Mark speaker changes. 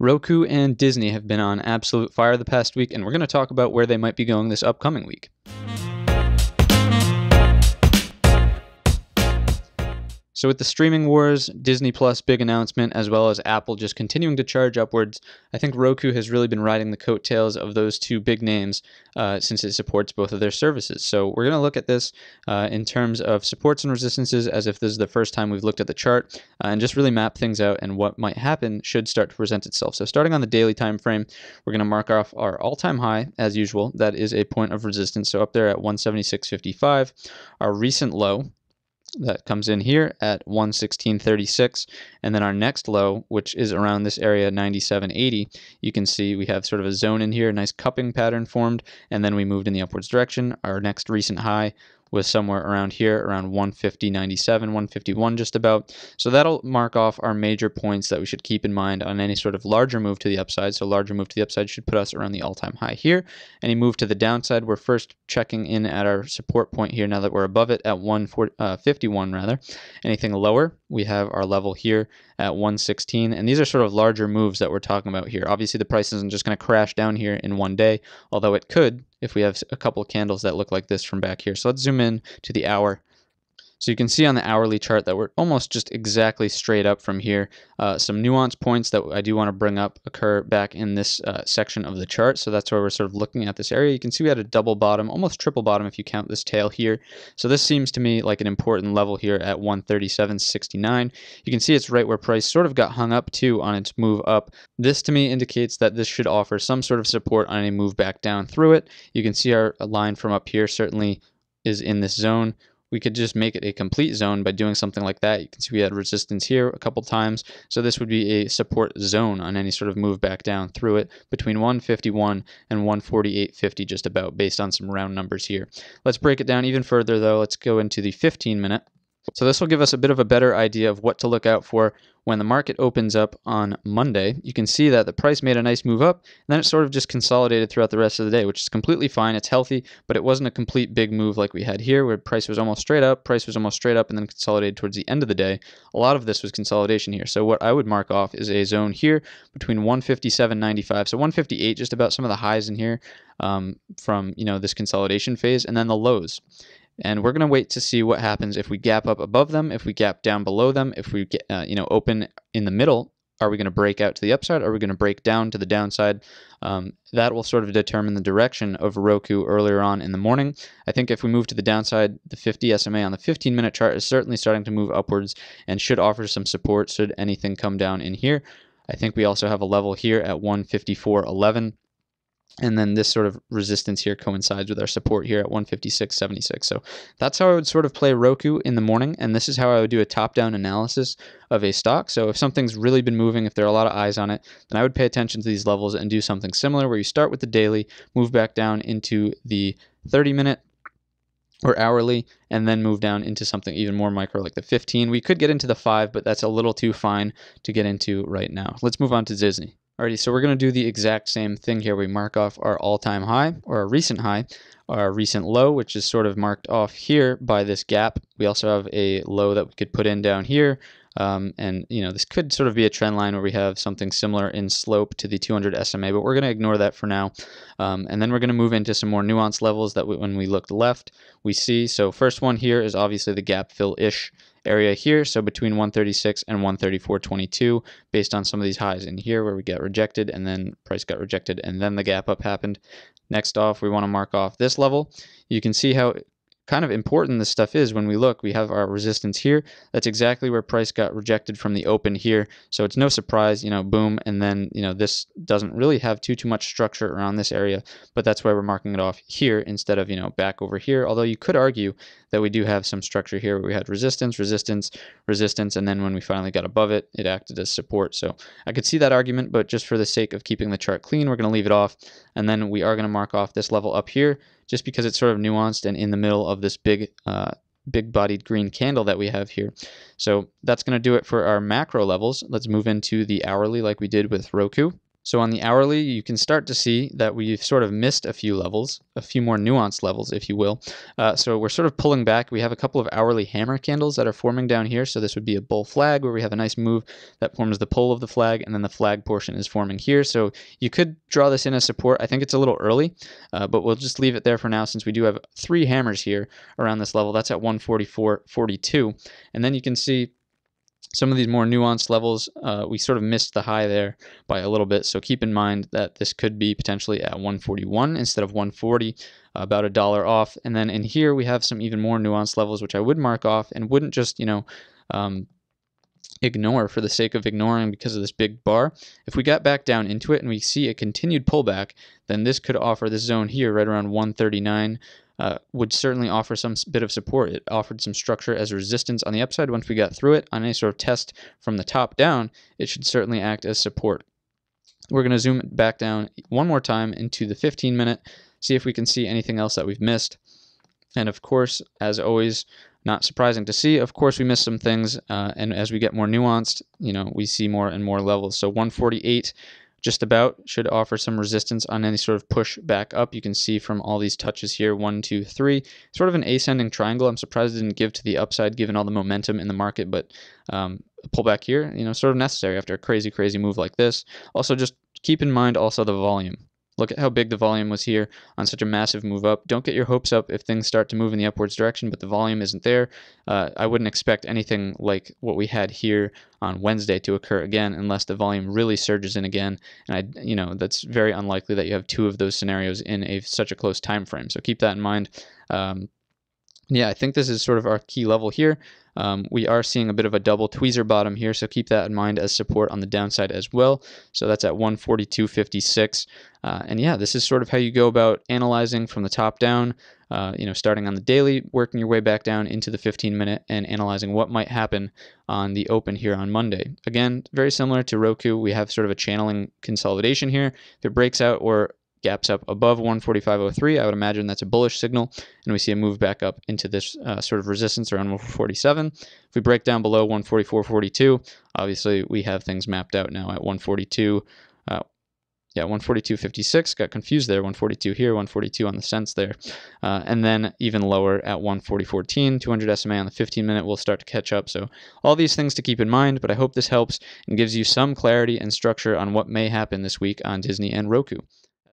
Speaker 1: Roku and Disney have been on absolute fire the past week, and we're going to talk about where they might be going this upcoming week. So, with the streaming wars, Disney Plus big announcement, as well as Apple just continuing to charge upwards, I think Roku has really been riding the coattails of those two big names uh, since it supports both of their services. So, we're going to look at this uh, in terms of supports and resistances as if this is the first time we've looked at the chart uh, and just really map things out and what might happen should start to present itself. So, starting on the daily time frame, we're going to mark off our all time high as usual. That is a point of resistance. So, up there at 176.55. Our recent low that comes in here at 116.36 and then our next low which is around this area 97.80 you can see we have sort of a zone in here a nice cupping pattern formed. And then we moved in the upwards direction. Our next recent high was somewhere around here, around 150.97, 151 just about. So that'll mark off our major points that we should keep in mind on any sort of larger move to the upside. So larger move to the upside should put us around the all-time high here. Any move to the downside, we're first checking in at our support point here now that we're above it at 151 uh, rather. Anything lower, we have our level here at 116. And these are sort of larger moves that we're talking about here. Obviously, the price isn't just going to crash down here in one day, although it could if we have a couple of candles that look like this from back here. So let's zoom in to the hour so you can see on the hourly chart that we're almost just exactly straight up from here. Uh, some nuance points that I do want to bring up occur back in this uh, section of the chart. So that's where we're sort of looking at this area. You can see we had a double bottom, almost triple bottom if you count this tail here. So this seems to me like an important level here at 137.69. You can see it's right where price sort of got hung up too on its move up. This to me indicates that this should offer some sort of support on a move back down through it. You can see our line from up here certainly is in this zone we could just make it a complete zone by doing something like that. You can see we had resistance here a couple times. So this would be a support zone on any sort of move back down through it between 151 and 148.50 just about based on some round numbers here. Let's break it down even further though. Let's go into the 15 minute. So this will give us a bit of a better idea of what to look out for when the market opens up on Monday. You can see that the price made a nice move up, and then it sort of just consolidated throughout the rest of the day, which is completely fine. It's healthy, but it wasn't a complete big move like we had here, where price was almost straight up, price was almost straight up, and then consolidated towards the end of the day. A lot of this was consolidation here. So what I would mark off is a zone here between 157.95, so 158, just about some of the highs in here um, from you know this consolidation phase, and then the lows. And we're going to wait to see what happens if we gap up above them, if we gap down below them, if we get, uh, you know, open in the middle. Are we going to break out to the upside? Are we going to break down to the downside? Um, that will sort of determine the direction of Roku earlier on in the morning. I think if we move to the downside, the 50 SMA on the 15 minute chart is certainly starting to move upwards and should offer some support should anything come down in here. I think we also have a level here at 154.11 and then this sort of resistance here coincides with our support here at 156.76. So that's how I would sort of play Roku in the morning, and this is how I would do a top-down analysis of a stock. So if something's really been moving, if there are a lot of eyes on it, then I would pay attention to these levels and do something similar where you start with the daily, move back down into the 30-minute or hourly, and then move down into something even more micro like the 15. We could get into the 5, but that's a little too fine to get into right now. Let's move on to Disney. Alrighty, so we're going to do the exact same thing here. We mark off our all-time high or our recent high, our recent low, which is sort of marked off here by this gap. We also have a low that we could put in down here. Um, and you know this could sort of be a trend line where we have something similar in slope to the 200 SMA, but we're going to ignore that for now. Um, and then we're going to move into some more nuanced levels that we, when we look left, we see. So first one here is obviously the gap fill-ish area here. So between 136 and 134.22 based on some of these highs in here where we get rejected and then price got rejected and then the gap up happened. Next off, we want to mark off this level. You can see how kind of important this stuff is when we look. We have our resistance here. That's exactly where price got rejected from the open here. So it's no surprise, you know, boom. And then, you know, this doesn't really have too, too much structure around this area, but that's why we're marking it off here instead of, you know, back over here. Although you could argue that we do have some structure here we had resistance, resistance, resistance, and then when we finally got above it, it acted as support. So I could see that argument, but just for the sake of keeping the chart clean, we're going to leave it off. And then we are going to mark off this level up here just because it's sort of nuanced and in the middle of this big uh, big bodied green candle that we have here. So that's going to do it for our macro levels. Let's move into the hourly like we did with Roku. So on the hourly, you can start to see that we've sort of missed a few levels, a few more nuanced levels, if you will. Uh, so we're sort of pulling back. We have a couple of hourly hammer candles that are forming down here. So this would be a bull flag where we have a nice move that forms the pole of the flag, and then the flag portion is forming here. So you could draw this in as support. I think it's a little early, uh, but we'll just leave it there for now since we do have three hammers here around this level. That's at 144.42. And then you can see some of these more nuanced levels, uh, we sort of missed the high there by a little bit. So keep in mind that this could be potentially at 141 instead of 140, about a dollar off. And then in here, we have some even more nuanced levels, which I would mark off and wouldn't just, you know, um, ignore for the sake of ignoring because of this big bar. If we got back down into it and we see a continued pullback, then this could offer this zone here right around 139 uh, would certainly offer some bit of support. It offered some structure as resistance on the upside. Once we got through it on any sort of test from the top down, it should certainly act as support. We're going to zoom back down one more time into the 15 minute, see if we can see anything else that we've missed. And of course, as always, not surprising to see. Of course, we missed some things, uh, and as we get more nuanced, you know, we see more and more levels. So 148 just about should offer some resistance on any sort of push back up. You can see from all these touches here, one, two, three, sort of an ascending triangle. I'm surprised it didn't give to the upside given all the momentum in the market, but um, pullback here, you know, sort of necessary after a crazy, crazy move like this. Also, just keep in mind also the volume. Look at how big the volume was here on such a massive move up. Don't get your hopes up if things start to move in the upwards direction, but the volume isn't there. Uh, I wouldn't expect anything like what we had here on Wednesday to occur again unless the volume really surges in again. And I, you know, that's very unlikely that you have two of those scenarios in a such a close time frame. So keep that in mind. Um, yeah, I think this is sort of our key level here. Um, we are seeing a bit of a double tweezer bottom here, so keep that in mind as support on the downside as well. So that's at 142.56. Uh, and yeah, this is sort of how you go about analyzing from the top down, uh, you know, starting on the daily, working your way back down into the 15 minute and analyzing what might happen on the open here on Monday. Again, very similar to Roku, we have sort of a channeling consolidation here. If it breaks out or gaps up above 145.03, I would imagine that's a bullish signal, and we see a move back up into this uh, sort of resistance around 147. If we break down below 144.42, obviously we have things mapped out now at 142. Uh, yeah, 142.56, got confused there, 142 here, 142 on the cents there, uh, and then even lower at 140.14, 200 SMA on the 15 minute will start to catch up. So all these things to keep in mind, but I hope this helps and gives you some clarity and structure on what may happen this week on Disney and Roku.